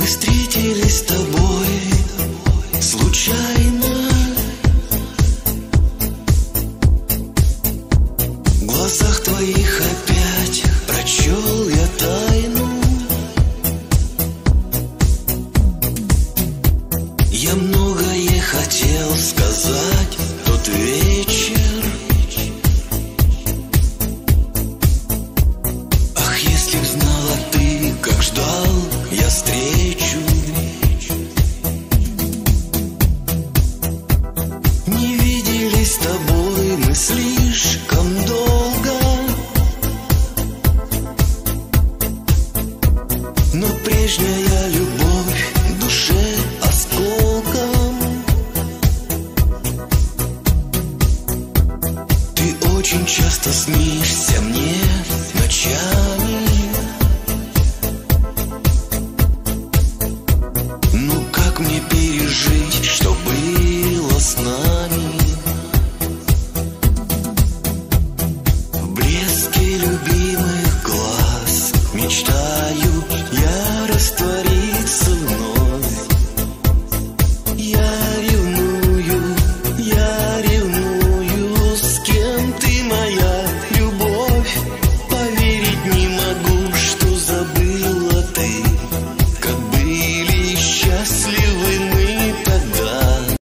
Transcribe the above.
Мы встретились с тобой случайно. В глазах твоих опять прочел я тайну. Я многое хотел сказать тот вечер. слишком долго. Но прежняя любовь в душе осколком. Ты очень часто снишься мне. любимых глаз. Мечтаю я раствориться вновь.